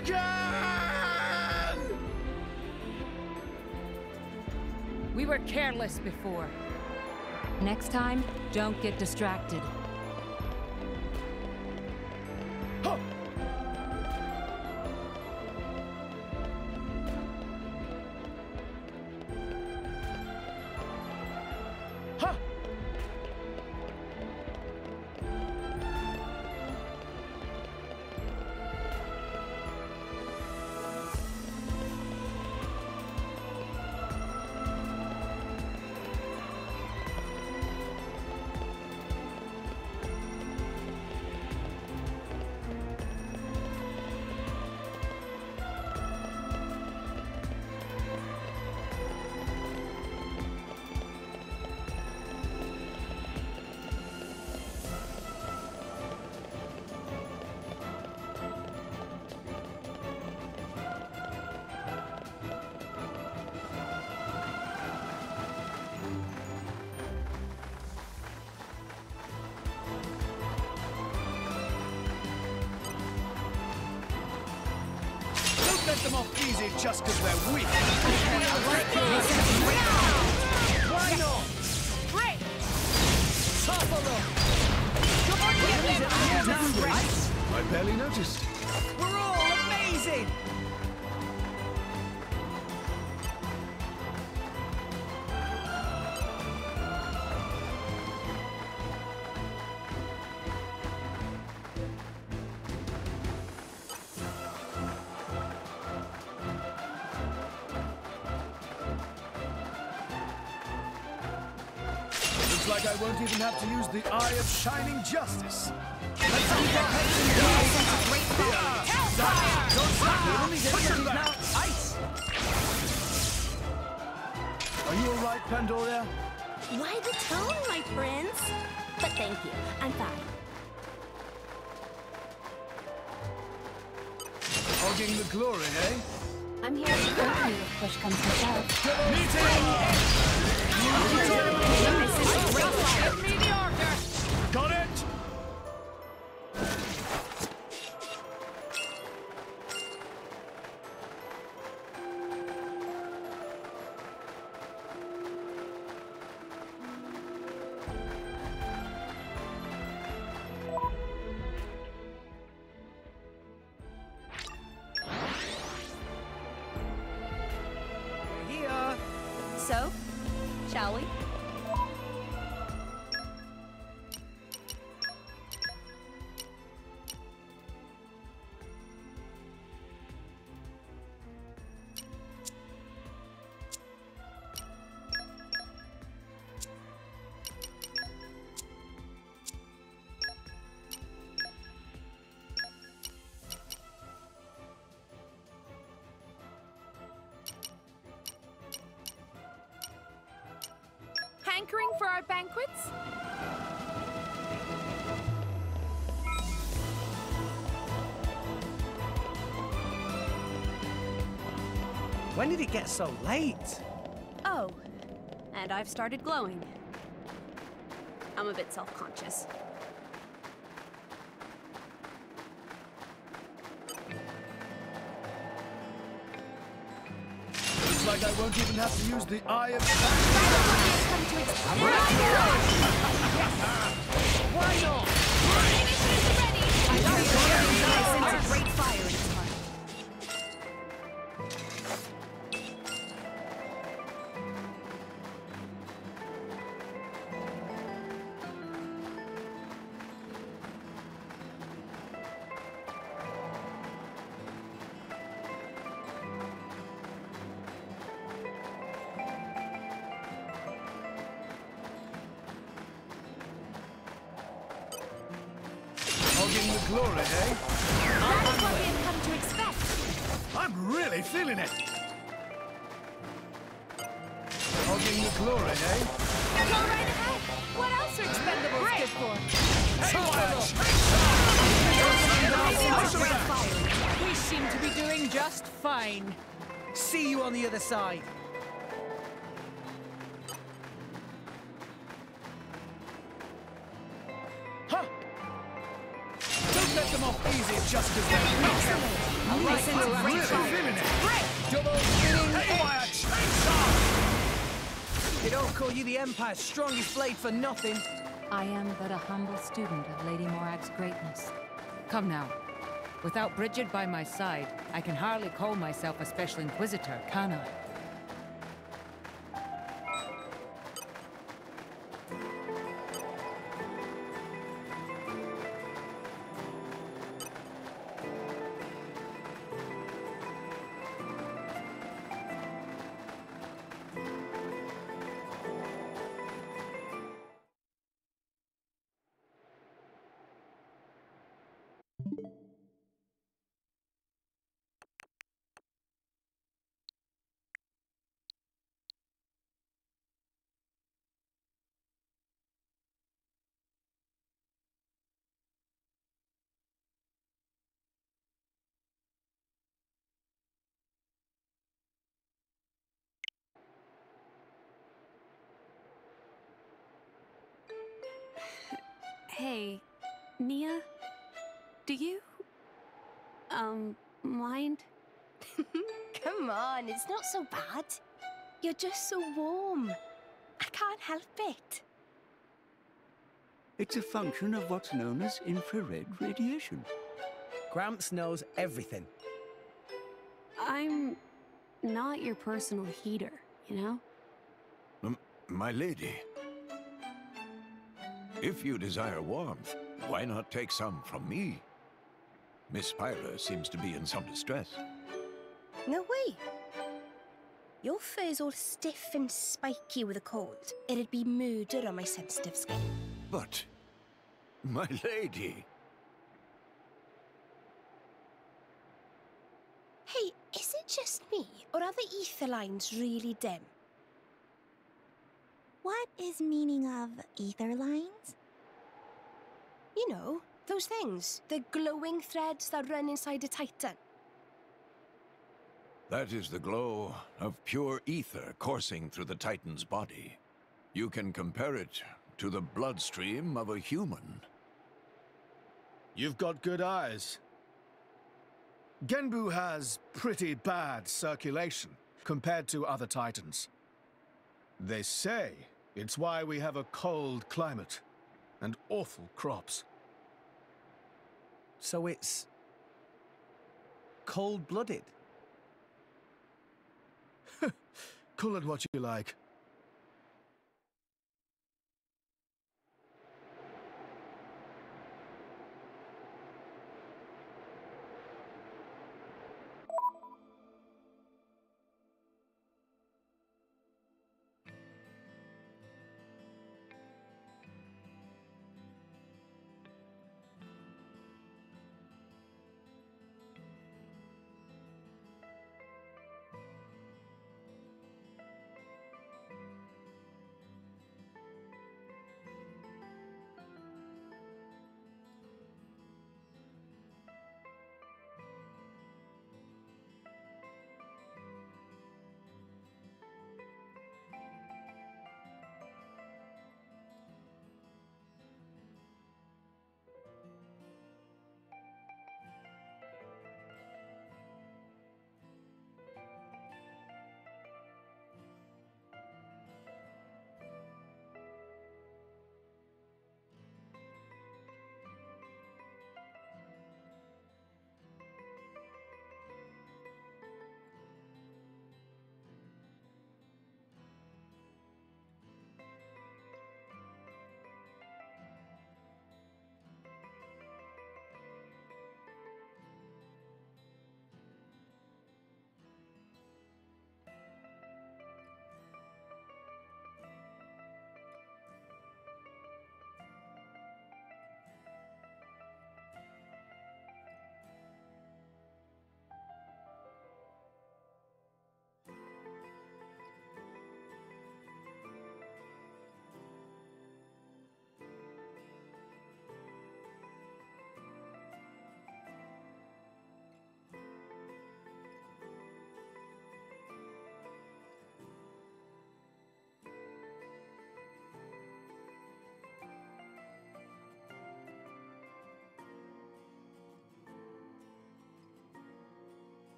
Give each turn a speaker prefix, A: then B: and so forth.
A: again!
B: We were careless before.
C: Next time, don't get distracted.
A: Them off easy just because they're weak. Why not?
B: Great!
A: Topple them!
B: Come on, give them
A: I barely noticed.
D: We're all amazing!
A: Looks like I won't even have to use the Eye of Shining Justice. Let's keep our heads in the Don't stop! We're only getting ready now.
D: Ice!
A: Are you all right, Pandoria?
E: Why the tone, my prince? But thank you, I'm fine.
A: Hogging the glory, eh?
C: I'm here to help you if push comes to shove.
B: Give me Hankering for our banquets?
D: When did it get so late?
E: Oh, and I've started glowing. I'm a bit self-conscious.
A: Like I won't even have to use the Eye of
D: Why not?
E: Great fire
A: Hogging the glory, eh?
E: That's what we had come to expect.
A: I'm really feeling it. Hogging the glory, eh?
B: Go right ahead! What else are expendables good for? We seem to be doing just fine.
D: See you on the other side.
A: Huh! Don't them off easy just because they're weaker.
B: I like
A: Sense of
B: great
A: really it.
D: Double spinning
A: Haywire
D: edge.
A: chainsaw!
D: They don't call you the Empire's strongest blade for nothing.
C: I am but a humble student of Lady Morag's greatness. Come now. Without Brighid by my side, I can hardly call myself a Special Inquisitor, can I?
E: Hey, Nia? Do you. um, mind?
B: Come on, it's not so bad. You're just so warm. I can't help it.
F: It's a function of what's known as infrared radiation.
D: Gramps knows everything.
E: I'm not your personal heater, you know?
G: M- my lady. If you desire warmth, why not take some from me? Miss Pyra seems to be in some distress.
B: No way. Your fur's all stiff and spiky with a cold. It'd be murder on my sensitive skin.
G: But, my lady,
B: Hey, is it just me, or are the ether lines really dim?
H: What is meaning of ether lines?
B: You know, those things. The glowing threads that run inside a titan.
G: that is the glow of pure ether coursing through the Titan's body. You can compare it to the bloodstream of a human.
A: You've got good eyes. Genbu has pretty bad circulation compared to other titans. They say it's why we have a cold climate and awful crops.
D: So it's. cold blooded.
A: Call it what you like.